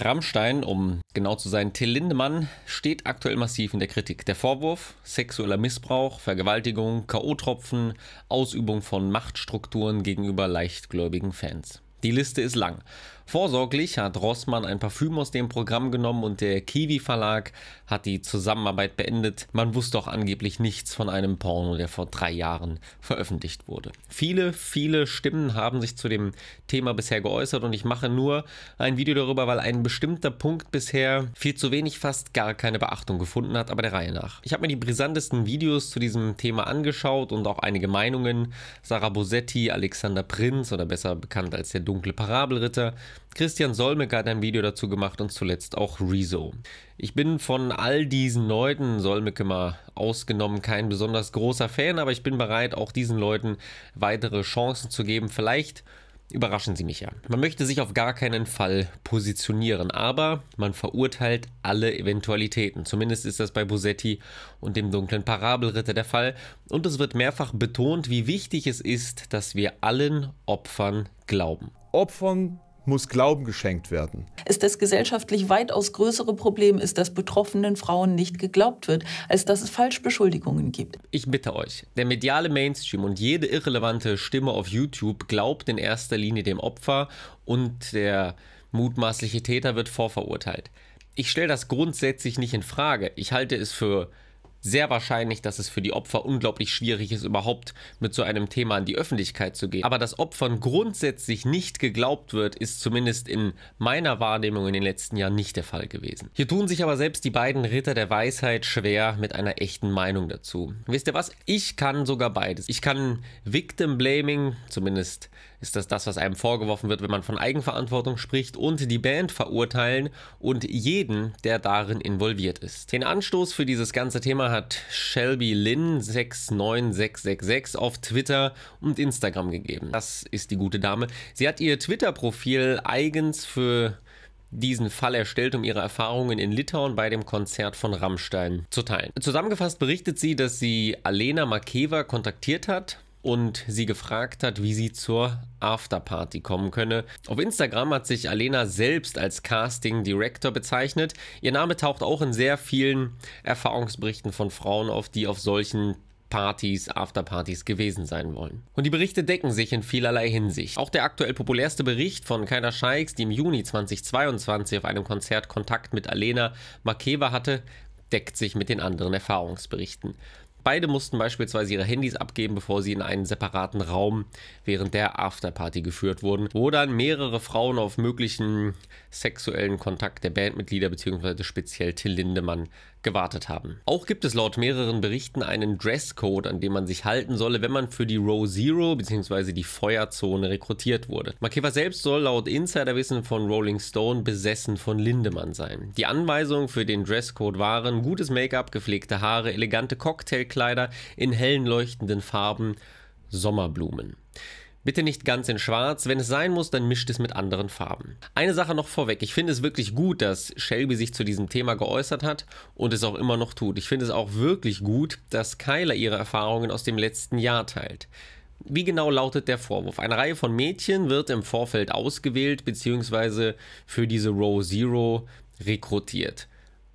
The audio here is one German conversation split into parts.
Rammstein, um genau zu sein, Till Lindemann, steht aktuell massiv in der Kritik. Der Vorwurf, sexueller Missbrauch, Vergewaltigung, K.O.-Tropfen, Ausübung von Machtstrukturen gegenüber leichtgläubigen Fans. Die Liste ist lang. Vorsorglich hat Rossmann ein Parfüm aus dem Programm genommen und der Kiwi Verlag hat die Zusammenarbeit beendet. Man wusste auch angeblich nichts von einem Porno, der vor drei Jahren veröffentlicht wurde. Viele, viele Stimmen haben sich zu dem Thema bisher geäußert und ich mache nur ein Video darüber, weil ein bestimmter Punkt bisher viel zu wenig, fast gar keine Beachtung gefunden hat, aber der Reihe nach. Ich habe mir die brisantesten Videos zu diesem Thema angeschaut und auch einige Meinungen. Sarah Bosetti, Alexander Prinz oder besser bekannt als der dunkle Parabelritter, Christian Solmecke hat ein Video dazu gemacht und zuletzt auch Rezo. Ich bin von all diesen Leuten, Solmecke mal ausgenommen, kein besonders großer Fan, aber ich bin bereit, auch diesen Leuten weitere Chancen zu geben. Vielleicht überraschen sie mich ja. Man möchte sich auf gar keinen Fall positionieren, aber man verurteilt alle Eventualitäten. Zumindest ist das bei Bosetti und dem dunklen Parabelritter der Fall. Und es wird mehrfach betont, wie wichtig es ist, dass wir allen Opfern glauben. Opfern muss Glauben geschenkt werden. Ist das gesellschaftlich weitaus größere Problem ist, dass betroffenen Frauen nicht geglaubt wird, als dass es Falschbeschuldigungen gibt. Ich bitte euch, der mediale Mainstream und jede irrelevante Stimme auf YouTube glaubt in erster Linie dem Opfer und der mutmaßliche Täter wird vorverurteilt. Ich stelle das grundsätzlich nicht in Frage. Ich halte es für sehr wahrscheinlich, dass es für die Opfer unglaublich schwierig ist, überhaupt mit so einem Thema an die Öffentlichkeit zu gehen. Aber dass Opfern grundsätzlich nicht geglaubt wird, ist zumindest in meiner Wahrnehmung in den letzten Jahren nicht der Fall gewesen. Hier tun sich aber selbst die beiden Ritter der Weisheit schwer mit einer echten Meinung dazu. Wisst ihr was? Ich kann sogar beides. Ich kann Victim Blaming, zumindest ist das das, was einem vorgeworfen wird, wenn man von Eigenverantwortung spricht, und die Band verurteilen und jeden, der darin involviert ist. Den Anstoß für dieses ganze Thema hat Shelby Lynn 69666 auf Twitter und Instagram gegeben. Das ist die gute Dame. Sie hat ihr Twitter-Profil eigens für diesen Fall erstellt, um ihre Erfahrungen in Litauen bei dem Konzert von Rammstein zu teilen. Zusammengefasst berichtet sie, dass sie Alena Makeva kontaktiert hat und sie gefragt hat, wie sie zur Afterparty kommen könne. Auf Instagram hat sich Alena selbst als Casting Director bezeichnet. Ihr Name taucht auch in sehr vielen Erfahrungsberichten von Frauen auf, die auf solchen Partys, Afterpartys gewesen sein wollen. Und die Berichte decken sich in vielerlei Hinsicht. Auch der aktuell populärste Bericht von Keiner Scheiks, die im Juni 2022 auf einem Konzert Kontakt mit Alena Makeva hatte, deckt sich mit den anderen Erfahrungsberichten. Beide mussten beispielsweise ihre Handys abgeben, bevor sie in einen separaten Raum während der Afterparty geführt wurden, wo dann mehrere Frauen auf möglichen sexuellen Kontakt der Bandmitglieder bzw. speziell Till Lindemann gewartet haben. Auch gibt es laut mehreren Berichten einen Dresscode, an dem man sich halten solle, wenn man für die Row Zero bzw. die Feuerzone rekrutiert wurde. Makeva selbst soll laut Insiderwissen von Rolling Stone besessen von Lindemann sein. Die Anweisungen für den Dresscode waren gutes Make-up, gepflegte Haare, elegante Cocktailkleider in hellen leuchtenden Farben, Sommerblumen. Bitte nicht ganz in schwarz. Wenn es sein muss, dann mischt es mit anderen Farben. Eine Sache noch vorweg. Ich finde es wirklich gut, dass Shelby sich zu diesem Thema geäußert hat und es auch immer noch tut. Ich finde es auch wirklich gut, dass Kyla ihre Erfahrungen aus dem letzten Jahr teilt. Wie genau lautet der Vorwurf? Eine Reihe von Mädchen wird im Vorfeld ausgewählt bzw. für diese Row Zero rekrutiert.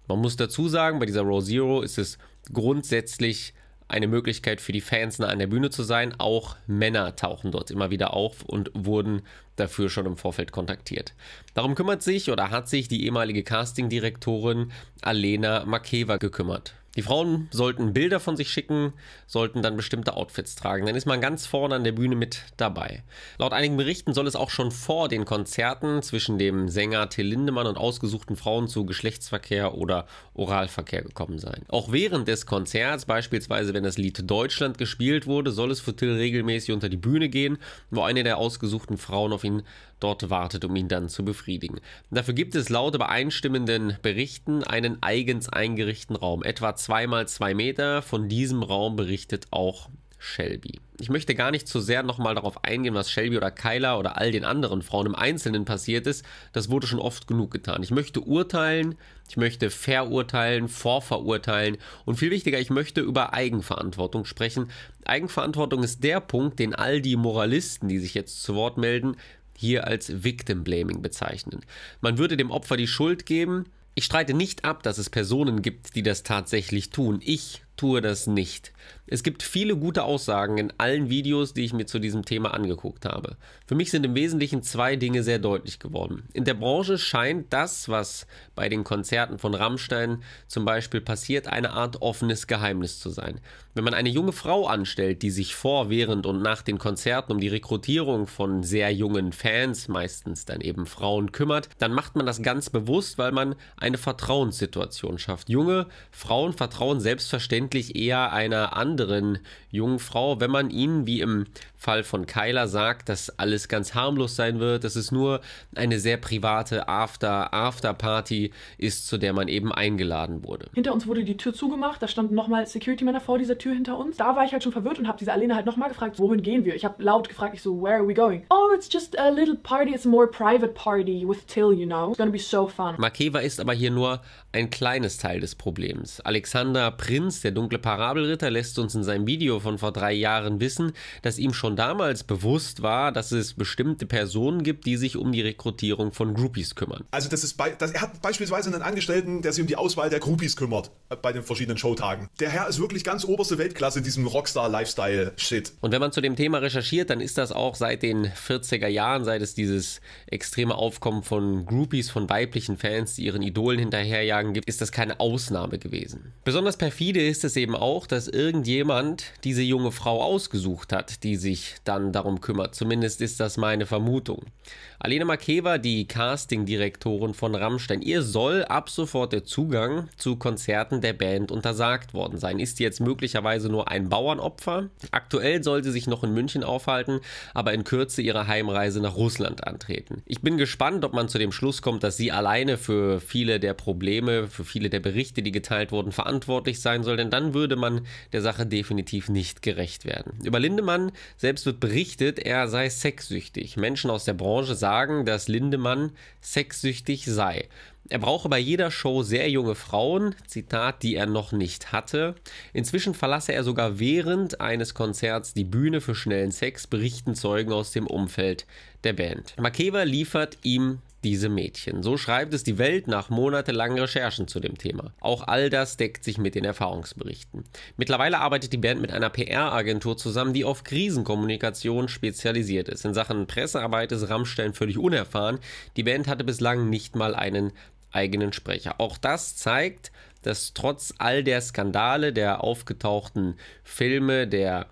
Man muss dazu sagen, bei dieser Row Zero ist es grundsätzlich eine Möglichkeit für die Fans nah an der Bühne zu sein. Auch Männer tauchen dort immer wieder auf und wurden dafür schon im Vorfeld kontaktiert. Darum kümmert sich oder hat sich die ehemalige Castingdirektorin Alena Makeva gekümmert. Die Frauen sollten Bilder von sich schicken, sollten dann bestimmte Outfits tragen. Dann ist man ganz vorne an der Bühne mit dabei. Laut einigen Berichten soll es auch schon vor den Konzerten zwischen dem Sänger Till Lindemann und ausgesuchten Frauen zu Geschlechtsverkehr oder Oralverkehr gekommen sein. Auch während des Konzerts, beispielsweise wenn das Lied Deutschland gespielt wurde, soll es für Till regelmäßig unter die Bühne gehen, wo eine der ausgesuchten Frauen auf ihn dort wartet, um ihn dann zu befriedigen. Dafür gibt es laut übereinstimmenden Berichten einen eigens eingerichteten Raum, etwa zweimal zwei Meter. Von diesem Raum berichtet auch Shelby. Ich möchte gar nicht zu sehr nochmal darauf eingehen, was Shelby oder Kyla oder all den anderen Frauen im Einzelnen passiert ist. Das wurde schon oft genug getan. Ich möchte urteilen, ich möchte verurteilen, vorverurteilen und viel wichtiger, ich möchte über Eigenverantwortung sprechen. Eigenverantwortung ist der Punkt, den all die Moralisten, die sich jetzt zu Wort melden, hier als Victim Blaming bezeichnen. Man würde dem Opfer die Schuld geben. Ich streite nicht ab, dass es Personen gibt, die das tatsächlich tun. Ich tue das nicht. Es gibt viele gute Aussagen in allen Videos, die ich mir zu diesem Thema angeguckt habe. Für mich sind im Wesentlichen zwei Dinge sehr deutlich geworden. In der Branche scheint das, was bei den Konzerten von Rammstein zum Beispiel passiert, eine Art offenes Geheimnis zu sein. Wenn man eine junge Frau anstellt, die sich vor, während und nach den Konzerten um die Rekrutierung von sehr jungen Fans, meistens dann eben Frauen, kümmert, dann macht man das ganz bewusst, weil man eine Vertrauenssituation schafft. Junge Frauen vertrauen selbstverständlich eher einer anderen jungen Frau, wenn man ihnen, wie im Fall von Kyla, sagt, dass alles ganz harmlos sein wird, dass es nur eine sehr private After-After-Party ist, zu der man eben eingeladen wurde. Hinter uns wurde die Tür zugemacht, da standen nochmal Security-Männer vor dieser Tür hinter uns. Da war ich halt schon verwirrt und habe diese Alena halt nochmal gefragt, wohin gehen wir? Ich habe laut gefragt, ich so, where are we going? Oh, it's just a little party, it's a more private party with Till, you know. It's gonna be so fun. Makeva ist aber hier nur ein kleines Teil des Problems. Alexander Prinz, der dunkle Parabelritter, lässt uns in seinem Video von vor drei Jahren wissen, dass ihm schon damals bewusst war, dass es bestimmte Personen gibt, die sich um die Rekrutierung von Groupies kümmern. Also das ist bei, das, er hat beispielsweise einen Angestellten, der sich um die Auswahl der Groupies kümmert äh, bei den verschiedenen Showtagen. Der Herr ist wirklich ganz oberste Weltklasse in diesem Rockstar-Lifestyle-Shit. Und wenn man zu dem Thema recherchiert, dann ist das auch seit den 40er Jahren, seit es dieses extreme Aufkommen von Groupies, von weiblichen Fans, die ihren Idolen hinterherjagen gibt, ist das keine Ausnahme gewesen. Besonders perfide ist es eben auch, dass irgendjemand diese junge Frau ausgesucht hat, die sich dann darum kümmert. Zumindest ist das meine Vermutung. Alena Makeva, die Castingdirektorin von Rammstein, ihr soll ab sofort der Zugang zu Konzerten der Band untersagt worden sein. Ist jetzt möglicherweise nur ein Bauernopfer? Aktuell soll sie sich noch in München aufhalten, aber in Kürze ihre Heimreise nach Russland antreten. Ich bin gespannt, ob man zu dem Schluss kommt, dass sie alleine für viele der Probleme, für viele der Berichte, die geteilt wurden, verantwortlich sein soll, denn dann würde man der Sache definitiv nicht gerecht werden. Über Lindemann selbst wird berichtet, er sei sexsüchtig. Menschen aus der Branche sagen, sagen, dass Lindemann sexsüchtig sei. Er brauche bei jeder Show sehr junge Frauen, Zitat, die er noch nicht hatte. Inzwischen verlasse er sogar während eines Konzerts die Bühne für schnellen Sex, berichten Zeugen aus dem Umfeld der Band. Makeva liefert ihm diese Mädchen. So schreibt es die Welt nach monatelangen Recherchen zu dem Thema. Auch all das deckt sich mit den Erfahrungsberichten. Mittlerweile arbeitet die Band mit einer PR-Agentur zusammen, die auf Krisenkommunikation spezialisiert ist. In Sachen Pressearbeit ist Rammstein völlig unerfahren. Die Band hatte bislang nicht mal einen eigenen Sprecher. Auch das zeigt, dass trotz all der Skandale, der aufgetauchten Filme, der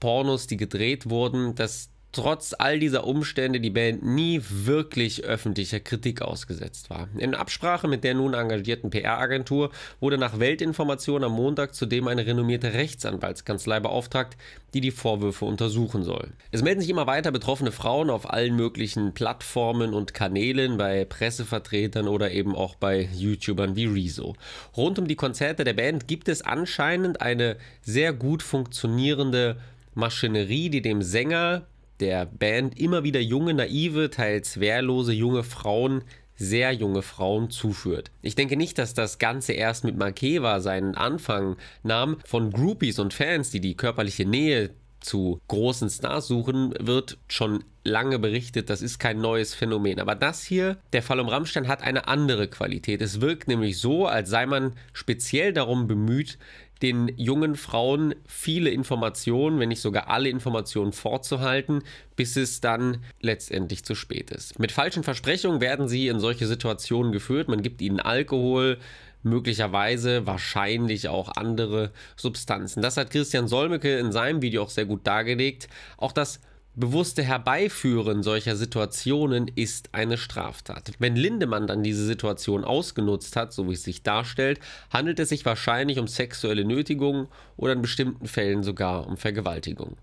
Pornos, die gedreht wurden, dass trotz all dieser Umstände die Band nie wirklich öffentlicher Kritik ausgesetzt war. In Absprache mit der nun engagierten PR-Agentur wurde nach Weltinformation am Montag zudem eine renommierte Rechtsanwaltskanzlei beauftragt, die die Vorwürfe untersuchen soll. Es melden sich immer weiter betroffene Frauen auf allen möglichen Plattformen und Kanälen, bei Pressevertretern oder eben auch bei YouTubern wie Rezo. Rund um die Konzerte der Band gibt es anscheinend eine sehr gut funktionierende Maschinerie, die dem Sänger der Band immer wieder junge, naive, teils wehrlose junge Frauen sehr junge Frauen zuführt. Ich denke nicht, dass das Ganze erst mit Makeva seinen Anfang nahm. Von Groupies und Fans, die die körperliche Nähe zu großen Stars suchen, wird schon lange berichtet, das ist kein neues Phänomen. Aber das hier, der Fall um Rammstein, hat eine andere Qualität. Es wirkt nämlich so, als sei man speziell darum bemüht, den jungen Frauen viele Informationen, wenn nicht sogar alle Informationen vorzuhalten, bis es dann letztendlich zu spät ist. Mit falschen Versprechungen werden sie in solche Situationen geführt. Man gibt ihnen Alkohol, möglicherweise wahrscheinlich auch andere Substanzen. Das hat Christian Solmecke in seinem Video auch sehr gut dargelegt. Auch das bewusste Herbeiführen solcher Situationen ist eine Straftat. Wenn Lindemann dann diese Situation ausgenutzt hat, so wie es sich darstellt, handelt es sich wahrscheinlich um sexuelle Nötigung oder in bestimmten Fällen sogar um Vergewaltigung.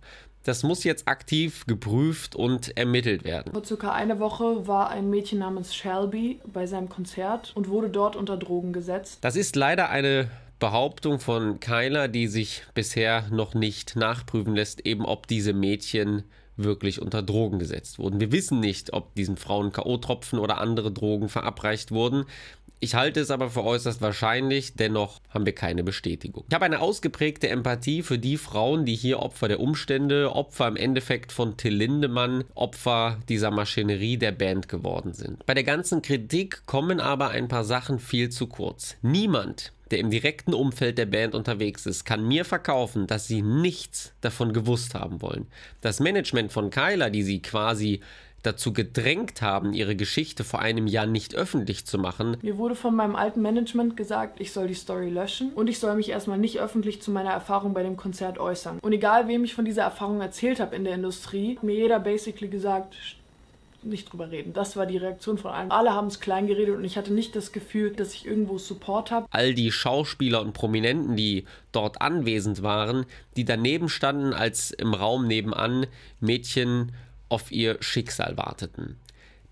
Das muss jetzt aktiv geprüft und ermittelt werden. Vor circa einer Woche war ein Mädchen namens Shelby bei seinem Konzert und wurde dort unter Drogen gesetzt. Das ist leider eine Behauptung von Kyler, die sich bisher noch nicht nachprüfen lässt, eben ob diese Mädchen wirklich unter Drogen gesetzt wurden. Wir wissen nicht, ob diesen Frauen K.O.-Tropfen oder andere Drogen verabreicht wurden. Ich halte es aber für äußerst wahrscheinlich, dennoch haben wir keine Bestätigung. Ich habe eine ausgeprägte Empathie für die Frauen, die hier Opfer der Umstände, Opfer im Endeffekt von Till Lindemann, Opfer dieser Maschinerie der Band geworden sind. Bei der ganzen Kritik kommen aber ein paar Sachen viel zu kurz. Niemand der im direkten Umfeld der Band unterwegs ist, kann mir verkaufen, dass sie nichts davon gewusst haben wollen. Das Management von Kyla, die sie quasi dazu gedrängt haben, ihre Geschichte vor einem Jahr nicht öffentlich zu machen. Mir wurde von meinem alten Management gesagt, ich soll die Story löschen und ich soll mich erstmal nicht öffentlich zu meiner Erfahrung bei dem Konzert äußern. Und egal, wem ich von dieser Erfahrung erzählt habe in der Industrie, hat mir jeder basically gesagt, nicht drüber reden. Das war die Reaktion von allen. Alle haben es klein geredet und ich hatte nicht das Gefühl, dass ich irgendwo Support habe. All die Schauspieler und Prominenten, die dort anwesend waren, die daneben standen, als im Raum nebenan Mädchen auf ihr Schicksal warteten.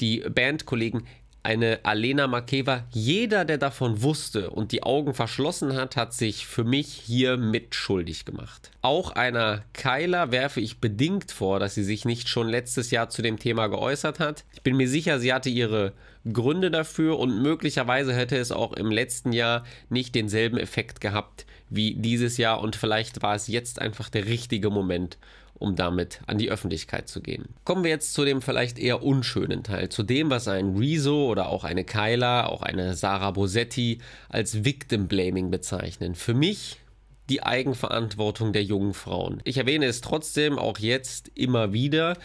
Die Bandkollegen eine Alena Makeva. Jeder, der davon wusste und die Augen verschlossen hat, hat sich für mich hier mitschuldig gemacht. Auch einer Kyla werfe ich bedingt vor, dass sie sich nicht schon letztes Jahr zu dem Thema geäußert hat. Ich bin mir sicher, sie hatte ihre Gründe dafür und möglicherweise hätte es auch im letzten Jahr nicht denselben Effekt gehabt wie dieses Jahr und vielleicht war es jetzt einfach der richtige Moment, um damit an die Öffentlichkeit zu gehen. Kommen wir jetzt zu dem vielleicht eher unschönen Teil, zu dem, was ein Rezo oder auch eine Kyla, auch eine Sarah Bosetti als Victim Blaming bezeichnen. Für mich die Eigenverantwortung der jungen Frauen. Ich erwähne es trotzdem auch jetzt immer wieder.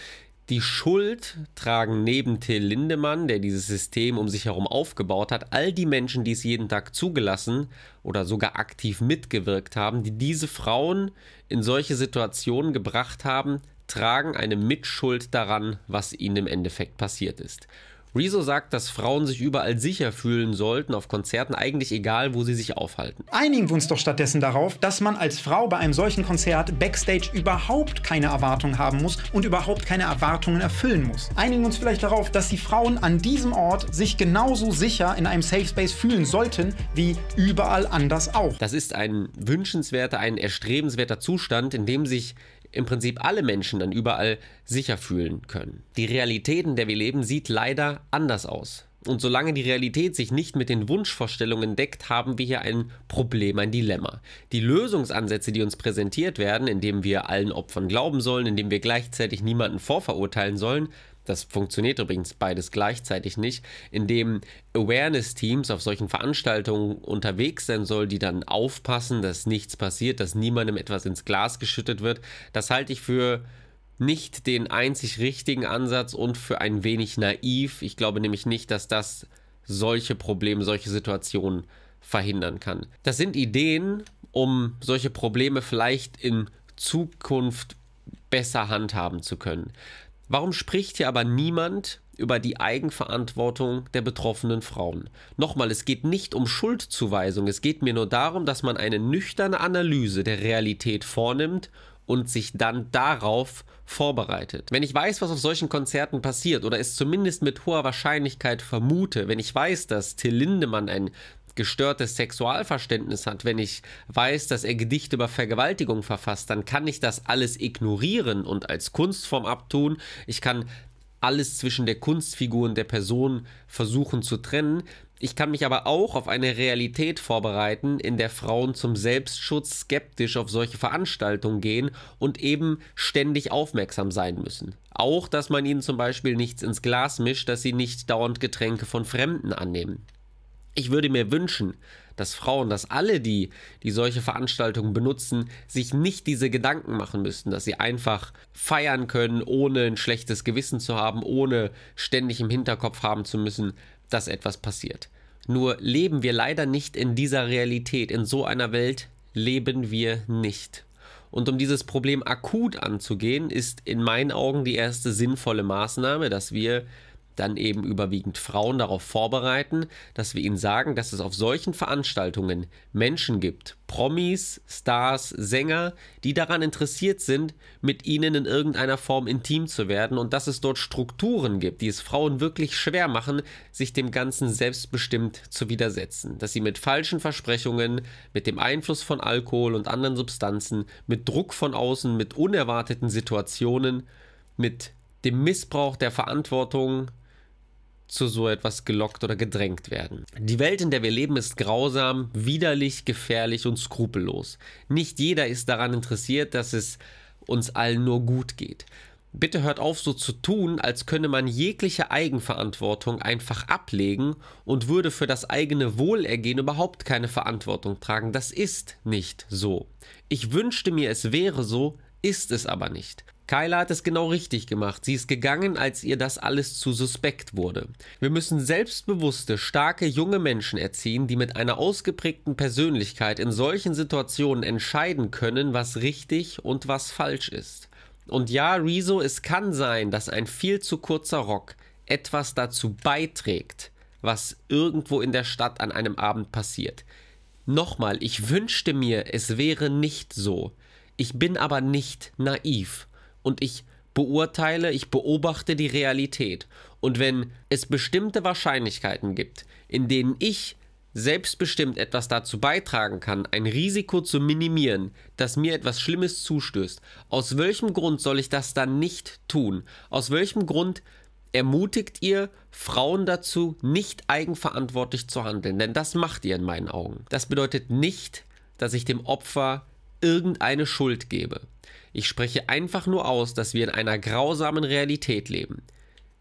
Die Schuld tragen neben Till Lindemann, der dieses System um sich herum aufgebaut hat, all die Menschen, die es jeden Tag zugelassen oder sogar aktiv mitgewirkt haben, die diese Frauen in solche Situationen gebracht haben, tragen eine Mitschuld daran, was ihnen im Endeffekt passiert ist. Rezo sagt, dass Frauen sich überall sicher fühlen sollten, auf Konzerten, eigentlich egal, wo sie sich aufhalten. Einigen wir uns doch stattdessen darauf, dass man als Frau bei einem solchen Konzert backstage überhaupt keine Erwartungen haben muss und überhaupt keine Erwartungen erfüllen muss. Einigen wir uns vielleicht darauf, dass die Frauen an diesem Ort sich genauso sicher in einem Safe Space fühlen sollten, wie überall anders auch. Das ist ein wünschenswerter, ein erstrebenswerter Zustand, in dem sich im Prinzip alle Menschen dann überall sicher fühlen können. Die Realität, in der wir leben, sieht leider anders aus. Und solange die Realität sich nicht mit den Wunschvorstellungen deckt, haben wir hier ein Problem, ein Dilemma. Die Lösungsansätze, die uns präsentiert werden, indem wir allen Opfern glauben sollen, indem wir gleichzeitig niemanden vorverurteilen sollen, das funktioniert übrigens beides gleichzeitig nicht, indem Awareness-Teams auf solchen Veranstaltungen unterwegs sein soll, die dann aufpassen, dass nichts passiert, dass niemandem etwas ins Glas geschüttet wird. Das halte ich für nicht den einzig richtigen Ansatz und für ein wenig naiv. Ich glaube nämlich nicht, dass das solche Probleme, solche Situationen verhindern kann. Das sind Ideen, um solche Probleme vielleicht in Zukunft besser handhaben zu können. Warum spricht hier aber niemand über die Eigenverantwortung der betroffenen Frauen? Nochmal, es geht nicht um Schuldzuweisung, es geht mir nur darum, dass man eine nüchterne Analyse der Realität vornimmt und sich dann darauf vorbereitet. Wenn ich weiß, was auf solchen Konzerten passiert oder es zumindest mit hoher Wahrscheinlichkeit vermute, wenn ich weiß, dass Till Lindemann ein gestörtes Sexualverständnis hat, wenn ich weiß, dass er Gedichte über Vergewaltigung verfasst, dann kann ich das alles ignorieren und als Kunstform abtun. Ich kann alles zwischen der Kunstfigur und der Person versuchen zu trennen. Ich kann mich aber auch auf eine Realität vorbereiten, in der Frauen zum Selbstschutz skeptisch auf solche Veranstaltungen gehen und eben ständig aufmerksam sein müssen. Auch, dass man ihnen zum Beispiel nichts ins Glas mischt, dass sie nicht dauernd Getränke von Fremden annehmen. Ich würde mir wünschen, dass Frauen, dass alle, die, die solche Veranstaltungen benutzen, sich nicht diese Gedanken machen müssten, dass sie einfach feiern können, ohne ein schlechtes Gewissen zu haben, ohne ständig im Hinterkopf haben zu müssen, dass etwas passiert. Nur leben wir leider nicht in dieser Realität, in so einer Welt leben wir nicht. Und um dieses Problem akut anzugehen, ist in meinen Augen die erste sinnvolle Maßnahme, dass wir dann eben überwiegend Frauen darauf vorbereiten, dass wir ihnen sagen, dass es auf solchen Veranstaltungen Menschen gibt, Promis, Stars, Sänger, die daran interessiert sind, mit ihnen in irgendeiner Form intim zu werden und dass es dort Strukturen gibt, die es Frauen wirklich schwer machen, sich dem Ganzen selbstbestimmt zu widersetzen. Dass sie mit falschen Versprechungen, mit dem Einfluss von Alkohol und anderen Substanzen, mit Druck von außen, mit unerwarteten Situationen mit dem Missbrauch der Verantwortung zu so etwas gelockt oder gedrängt werden. Die Welt, in der wir leben, ist grausam, widerlich, gefährlich und skrupellos. Nicht jeder ist daran interessiert, dass es uns allen nur gut geht. Bitte hört auf, so zu tun, als könne man jegliche Eigenverantwortung einfach ablegen und würde für das eigene Wohlergehen überhaupt keine Verantwortung tragen. Das ist nicht so. Ich wünschte mir, es wäre so, ist es aber nicht. Kyla hat es genau richtig gemacht. Sie ist gegangen, als ihr das alles zu suspekt wurde. Wir müssen selbstbewusste, starke junge Menschen erziehen, die mit einer ausgeprägten Persönlichkeit in solchen Situationen entscheiden können, was richtig und was falsch ist. Und ja, Rezo, es kann sein, dass ein viel zu kurzer Rock etwas dazu beiträgt, was irgendwo in der Stadt an einem Abend passiert. Nochmal, ich wünschte mir, es wäre nicht so. Ich bin aber nicht naiv und ich beurteile, ich beobachte die Realität. Und wenn es bestimmte Wahrscheinlichkeiten gibt, in denen ich selbstbestimmt etwas dazu beitragen kann, ein Risiko zu minimieren, dass mir etwas Schlimmes zustößt, aus welchem Grund soll ich das dann nicht tun? Aus welchem Grund ermutigt ihr Frauen dazu, nicht eigenverantwortlich zu handeln? Denn das macht ihr in meinen Augen. Das bedeutet nicht, dass ich dem Opfer irgendeine Schuld gebe. Ich spreche einfach nur aus, dass wir in einer grausamen Realität leben.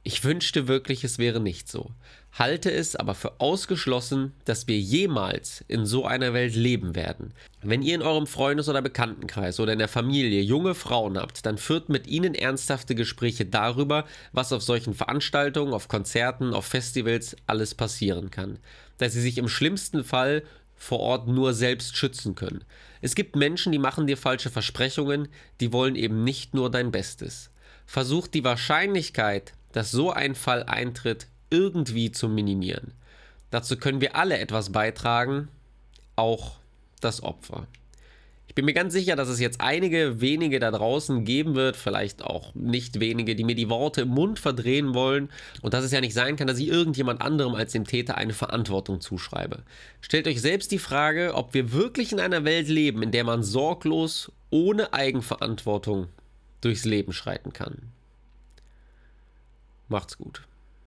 Ich wünschte wirklich, es wäre nicht so, halte es aber für ausgeschlossen, dass wir jemals in so einer Welt leben werden. Wenn ihr in eurem Freundes- oder Bekanntenkreis oder in der Familie junge Frauen habt, dann führt mit ihnen ernsthafte Gespräche darüber, was auf solchen Veranstaltungen, auf Konzerten, auf Festivals alles passieren kann. Dass sie sich im schlimmsten Fall vor Ort nur selbst schützen können. Es gibt Menschen, die machen dir falsche Versprechungen, die wollen eben nicht nur dein Bestes. Versucht die Wahrscheinlichkeit, dass so ein Fall eintritt, irgendwie zu minimieren. Dazu können wir alle etwas beitragen, auch das Opfer. Ich bin mir ganz sicher, dass es jetzt einige wenige da draußen geben wird, vielleicht auch nicht wenige, die mir die Worte im Mund verdrehen wollen und dass es ja nicht sein kann, dass ich irgendjemand anderem als dem Täter eine Verantwortung zuschreibe. Stellt euch selbst die Frage, ob wir wirklich in einer Welt leben, in der man sorglos, ohne Eigenverantwortung durchs Leben schreiten kann. Macht's gut.